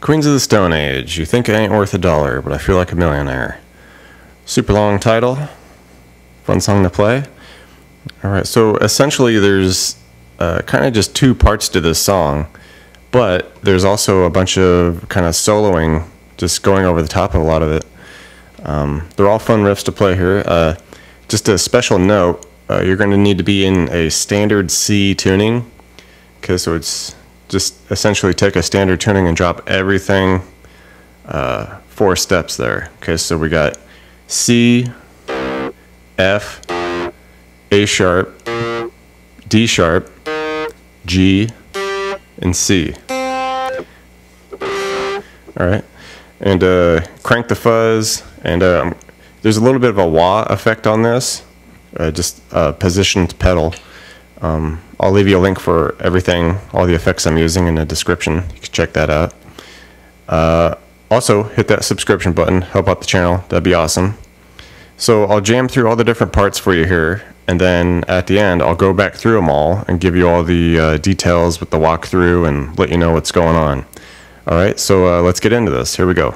Queens of the Stone Age. You think it ain't worth a dollar, but I feel like a millionaire. Super long title. Fun song to play. All right, so essentially, there's uh, kind of just two parts to this song, but there's also a bunch of kind of soloing, just going over the top of a lot of it. Um, they're all fun riffs to play here. Uh, just a special note uh, you're going to need to be in a standard C tuning. Okay, so it's just essentially take a standard tuning and drop everything uh, four steps there. Okay, so we got C, F, A sharp, D sharp, G, and C. All right, and uh, crank the fuzz, and um, there's a little bit of a wah effect on this, uh, just positioned pedal. Um, I'll leave you a link for everything, all the effects I'm using in the description. You can check that out. Uh, also, hit that subscription button, help out the channel, that'd be awesome. So I'll jam through all the different parts for you here, and then at the end, I'll go back through them all and give you all the uh, details with the walkthrough and let you know what's going on. All right, so uh, let's get into this. Here we go.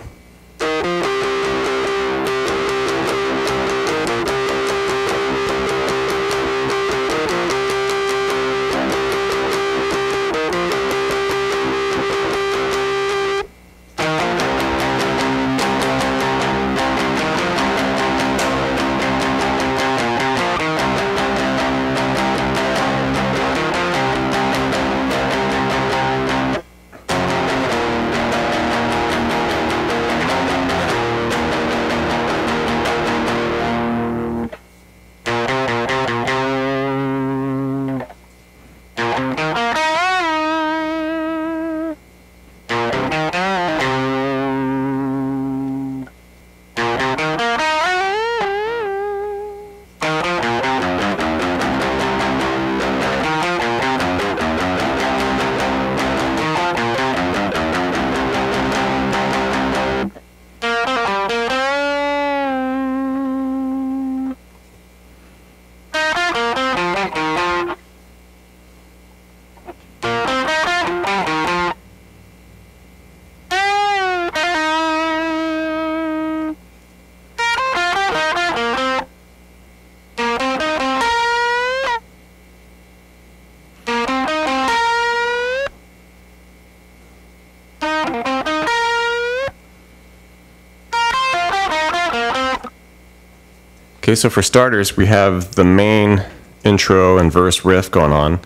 Okay, so for starters, we have the main intro and verse riff going on.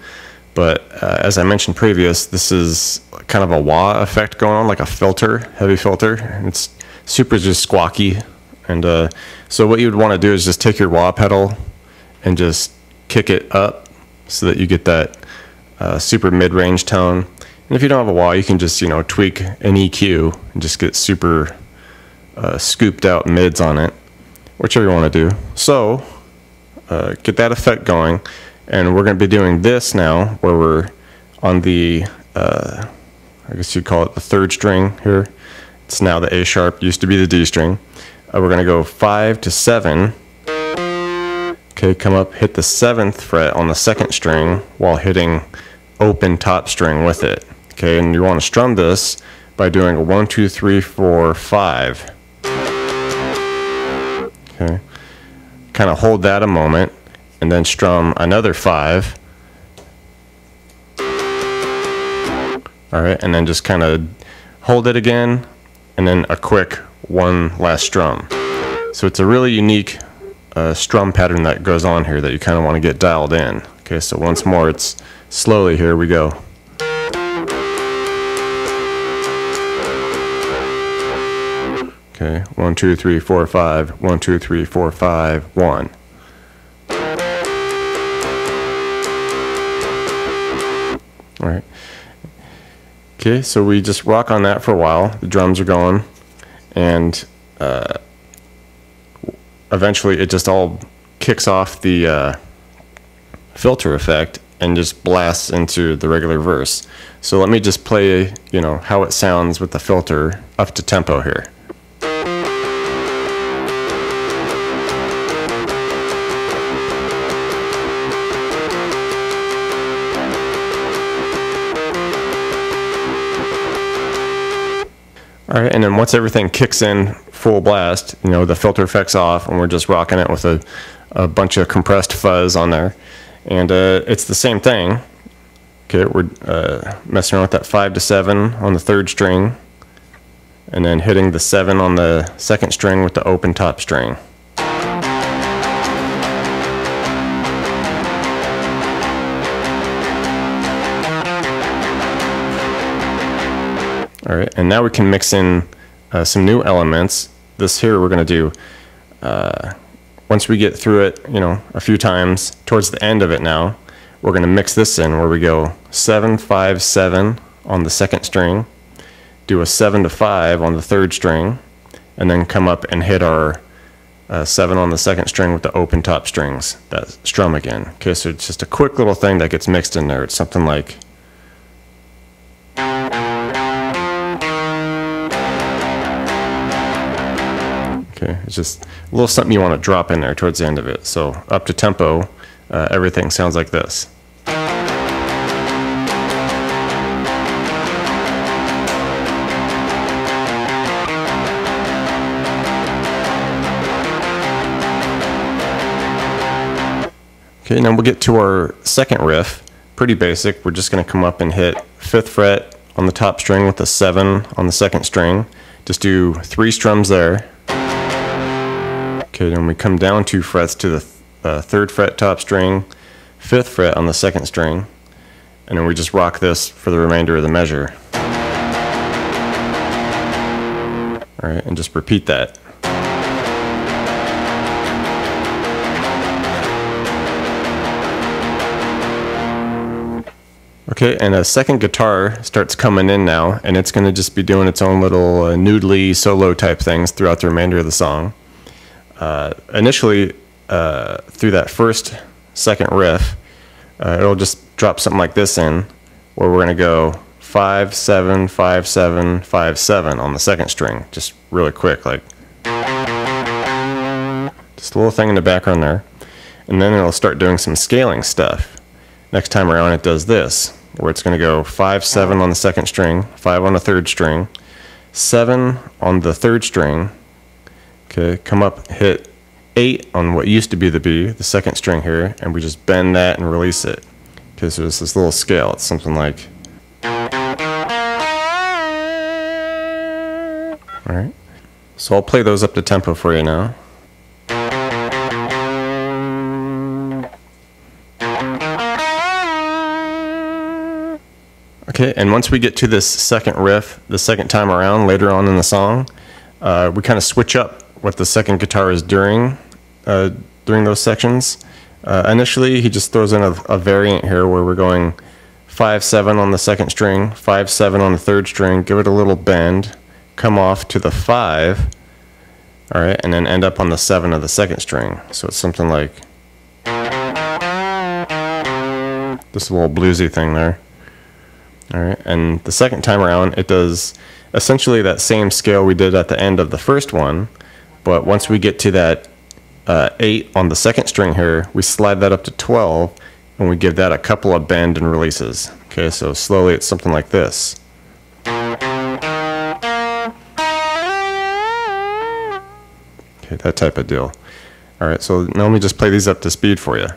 But uh, as I mentioned previous, this is kind of a wah effect going on, like a filter, heavy filter. It's super just squawky. And uh, so what you would want to do is just take your wah pedal and just kick it up so that you get that uh, super mid-range tone. And if you don't have a wah, you can just, you know, tweak an EQ and just get super uh, scooped out mids on it whichever you want to do. So uh, get that effect going. And we're going to be doing this now where we're on the, uh, I guess you'd call it the third string here. It's now the A sharp, used to be the D string. Uh, we're going to go five to seven. Okay, come up, hit the seventh fret on the second string while hitting open top string with it. Okay, and you want to strum this by doing a one, two, three, four, five. Okay. Kind of hold that a moment and then strum another five. All right, and then just kind of hold it again and then a quick one last strum. So it's a really unique uh, strum pattern that goes on here that you kind of want to get dialed in. Okay, so once more, it's slowly here we go. Okay, one, two, three, four, five. One, two, three, four, five, one. All right. Okay, so we just rock on that for a while. The drums are going, and uh, eventually it just all kicks off the uh, filter effect and just blasts into the regular verse. So let me just play, you know, how it sounds with the filter up to tempo here. All right, and then once everything kicks in full blast, you know, the filter effects off, and we're just rocking it with a, a bunch of compressed fuzz on there. And uh, it's the same thing. Okay, we're uh, messing around with that 5 to 7 on the third string, and then hitting the 7 on the second string with the open top string. All right, and now we can mix in uh, some new elements. This here we're going to do, uh, once we get through it, you know, a few times, towards the end of it now, we're going to mix this in where we go 7, 5, 7 on the second string, do a 7 to 5 on the third string, and then come up and hit our uh, 7 on the second string with the open top strings, that strum again. Okay, so it's just a quick little thing that gets mixed in there. It's something like just a little something you want to drop in there towards the end of it. So up to tempo, uh, everything sounds like this. Okay, now we'll get to our second riff. Pretty basic. We're just going to come up and hit 5th fret on the top string with a 7 on the second string. Just do three strums there. Okay, then we come down two frets to the uh, third fret top string, fifth fret on the second string, and then we just rock this for the remainder of the measure. All right, and just repeat that. Okay, and a second guitar starts coming in now, and it's going to just be doing its own little uh, noodly solo type things throughout the remainder of the song uh, initially uh, through that first second riff, uh, it'll just drop something like this in, where we're going to go five seven five seven five seven on the second string, just really quick, like just a little thing in the background there, and then it'll start doing some scaling stuff. Next time around, it does this, where it's going to go five seven on the second string, five on the third string, seven on the third string, Okay, come up, hit 8 on what used to be the B, the second string here, and we just bend that and release it. Okay, so it's this little scale. It's something like... Alright. So I'll play those up to tempo for you now. Okay, and once we get to this second riff, the second time around, later on in the song, uh, we kind of switch up what the second guitar is during uh, during those sections. Uh, initially, he just throws in a, a, variant here where we're going 5-7 on the second string, 5-7 on the third string, give it a little bend, come off to the 5, all right, and then end up on the 7 of the second string. So it's something like this little bluesy thing there. All right, and the second time around, it does essentially that same scale we did at the end of the first one, but once we get to that uh, 8 on the second string here, we slide that up to 12 and we give that a couple of bend and releases. Okay, so slowly it's something like this. Okay, that type of deal. All right, so now let me just play these up to speed for you.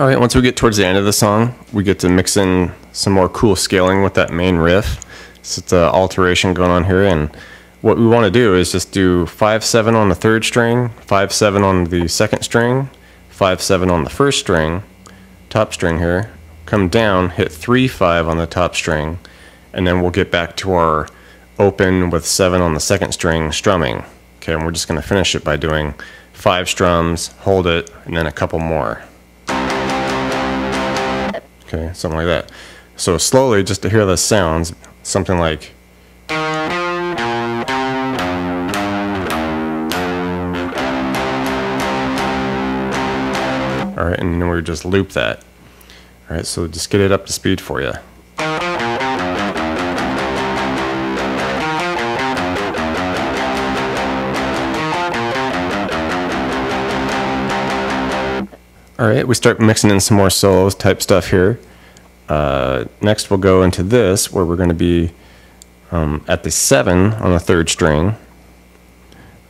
All right, once we get towards the end of the song, we get to mix in some more cool scaling with that main riff. So it's an alteration going on here, and what we want to do is just do 5-7 on the third string, 5-7 on the second string, 5-7 on the first string, top string here, come down, hit 3-5 on the top string, and then we'll get back to our open with 7 on the second string strumming. Okay, and we're just going to finish it by doing 5 strums, hold it, and then a couple more okay, something like that. So slowly, just to hear the sounds, something like. All right, and then we just loop that. All right, so just get it up to speed for you. All right, we start mixing in some more solos type stuff here. Uh, next, we'll go into this where we're going to be um, at the seven on the third string.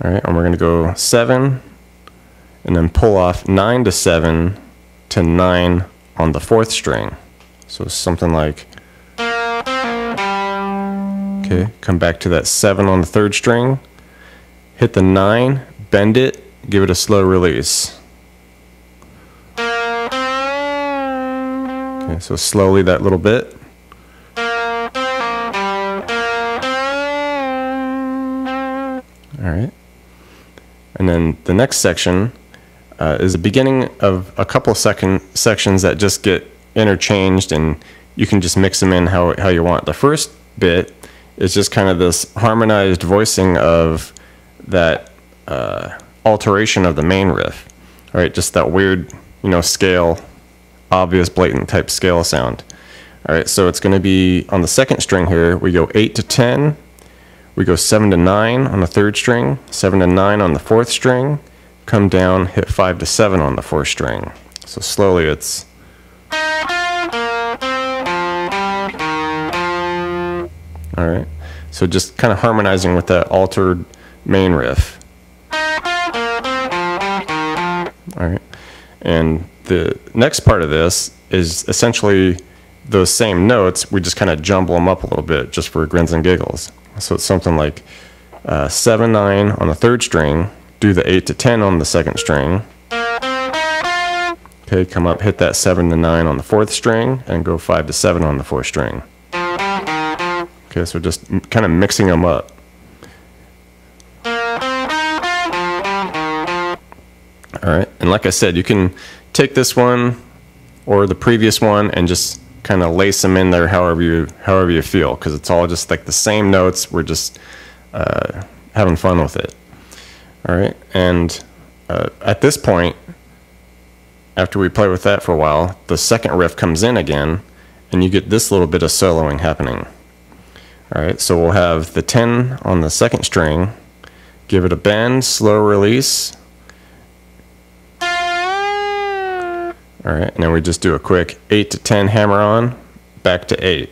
All right, and we're going to go seven and then pull off nine to seven to nine on the fourth string. So something like, okay, come back to that seven on the third string, hit the nine, bend it, give it a slow release. Okay, so slowly that little bit. All right. And then the next section uh, is the beginning of a couple second sections that just get interchanged and you can just mix them in how, how you want. The first bit is just kind of this harmonized voicing of that uh, alteration of the main riff. All right, just that weird, you know, scale, obvious, blatant type scale sound. All right, so it's going to be on the second string here, we go 8 to 10, we go 7 to 9 on the third string, 7 to 9 on the fourth string, come down, hit 5 to 7 on the fourth string. So slowly it's. All right, so just kind of harmonizing with that altered main riff. All right, and the next part of this is essentially those same notes. We just kind of jumble them up a little bit just for grins and giggles. So it's something like uh, 7 9 on the third string, do the 8 to 10 on the second string. Okay, come up, hit that 7 to 9 on the fourth string, and go 5 to 7 on the fourth string. Okay, so just kind of mixing them up. All right, and like I said, you can take this one or the previous one and just kind of lace them in there however you however you feel because it's all just like the same notes. We're just uh, having fun with it. All right, and uh, at this point, after we play with that for a while, the second riff comes in again, and you get this little bit of soloing happening. All right, so we'll have the 10 on the second string, give it a bend, slow release. All right, and then we just do a quick 8 to 10 hammer on, back to 8.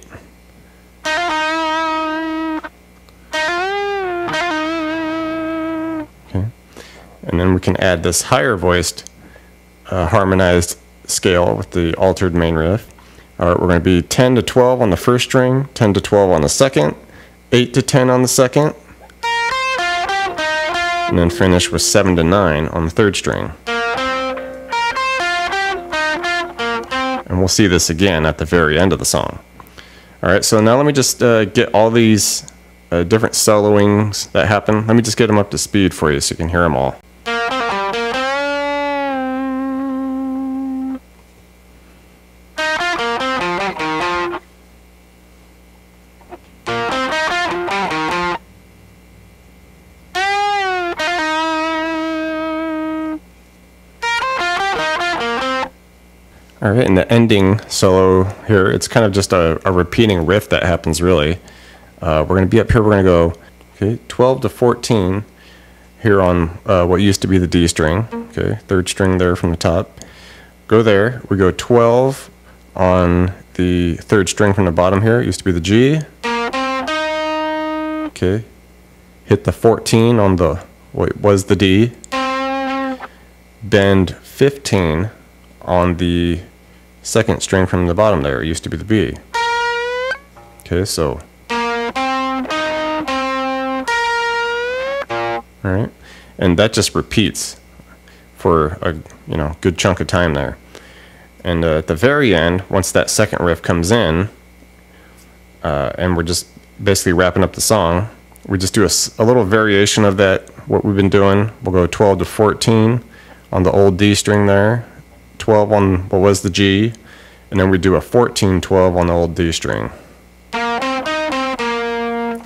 Okay, and then we can add this higher voiced uh, harmonized scale with the altered main riff. All right, we're going to be 10 to 12 on the first string, 10 to 12 on the second, 8 to 10 on the second, and then finish with 7 to 9 on the third string. We'll see this again at the very end of the song. All right, so now let me just uh, get all these uh, different soloings that happen. Let me just get them up to speed for you so you can hear them all. All right, and the ending solo here, it's kind of just a, a repeating riff that happens really. Uh, we're going to be up here, we're going to go okay, 12 to 14 here on uh, what used to be the D string, okay, third string there from the top. Go there, we go 12 on the third string from the bottom here, it used to be the G. Okay, hit the 14 on the, what was the D. Bend 15 on the second string from the bottom there. It used to be the B. Okay, so. Alright, and that just repeats for a you know good chunk of time there. And uh, at the very end, once that second riff comes in, uh, and we're just basically wrapping up the song, we just do a, a little variation of that, what we've been doing. We'll go 12 to 14 on the old D string there, 12 on what was the G, and then we do a 14 12 on the old D string.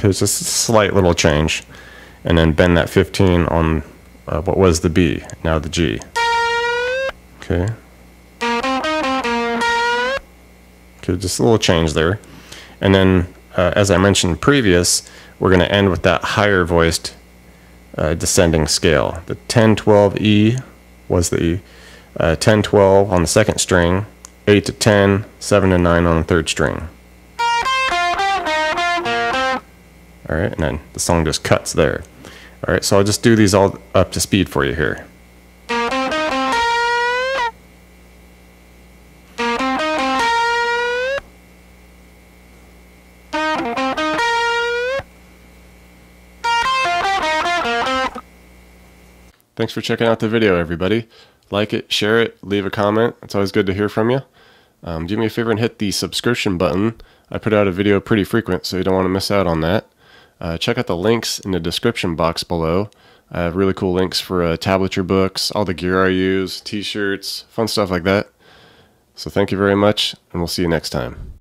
It's just a slight little change. And then bend that 15 on uh, what was the B, now the G. Okay. Okay, just a little change there. And then, uh, as I mentioned previous, we're going to end with that higher voiced uh, descending scale. The 10 12 E was the uh, 10 12 on the second string, 8 to 10, 7 to 9 on the third string. All right, and then the song just cuts there. All right, so I'll just do these all up to speed for you here. Thanks for checking out the video, everybody. Like it, share it, leave a comment. It's always good to hear from you. Um, do me a favor and hit the subscription button. I put out a video pretty frequent, so you don't want to miss out on that. Uh, check out the links in the description box below. I have really cool links for uh, tablature books, all the gear I use, t-shirts, fun stuff like that. So thank you very much, and we'll see you next time.